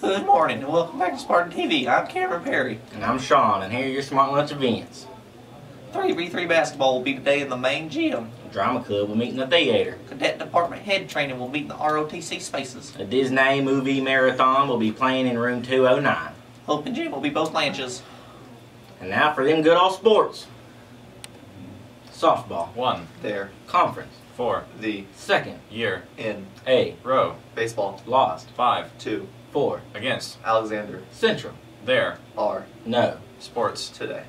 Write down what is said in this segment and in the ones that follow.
Good morning and welcome back to Spartan TV. I'm Cameron Perry. And I'm Sean, and here are your Smart Lunch events. 3v3 basketball will be today in the main gym. Drama Club will meet in the theater. Cadet Department head training will meet in the ROTC spaces. A Disney movie marathon will be playing in room 209. Hope and Gym will be both lanches. And now for them good old sports. Softball. One, There, Conference. Four, the, Second. year, in, A. row, baseball, Lost. five, two, Four. against, Alexander, Central. there, are, No. sports, today.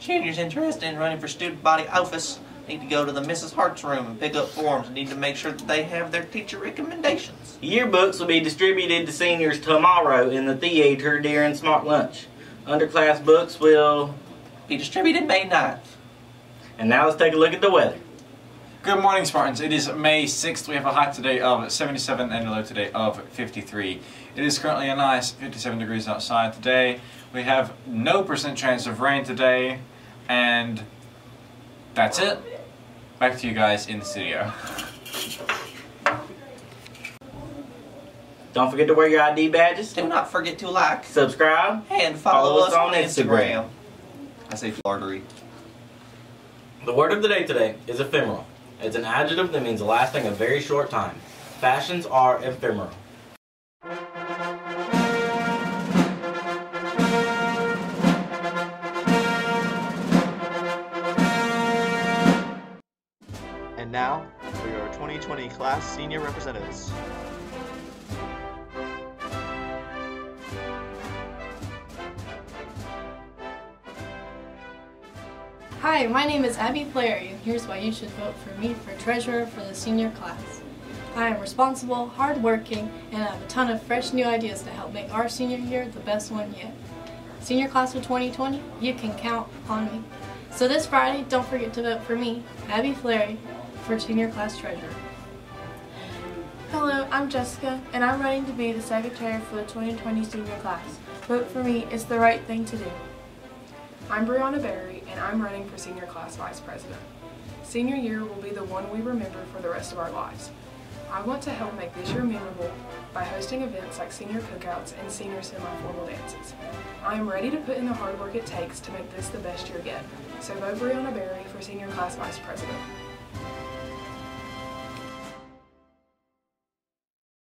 Juniors interested in running for student body office need to go to the Mrs. Hart's room and pick up forms need to make sure that they have their teacher recommendations. Yearbooks will be distributed to seniors tomorrow in the theater during Smart Lunch. Underclass books will... Be distributed May 9th. And now let's take a look at the weather. Good morning, Spartans. It is May 6th. We have a high today of 77 and a low today of 53. It is currently a nice 57 degrees outside today. We have no percent chance of rain today, and that's it. Back to you guys in the studio. Don't forget to wear your ID badges. Do not forget to like Subscribe. and follow, Follow us on Instagram. I say flardery. The word of the day today is ephemeral. It's an adjective that means lasting a very short time. Fashions are ephemeral. And now, for your 2020 class senior representatives. Hi, my name is Abby Flary, and here's why you should vote for me for treasurer for the senior class. I am responsible, hardworking, and I have a ton of fresh new ideas to help make our senior year the best one yet. Senior class of 2020, you can count on me. So this Friday, don't forget to vote for me, Abby Flary, for senior class treasurer. Hello, I'm Jessica, and I'm running to be the secretary for the 2020 senior class. Vote for me, it's the right thing to do. I'm Brianna Berry, and I'm running for Senior Class Vice President. Senior year will be the one we remember for the rest of our lives. I want to help make this year memorable by hosting events like senior cookouts and senior semi-formal dances. I am ready to put in the hard work it takes to make this the best year yet. So vote Brianna Berry for Senior Class Vice President.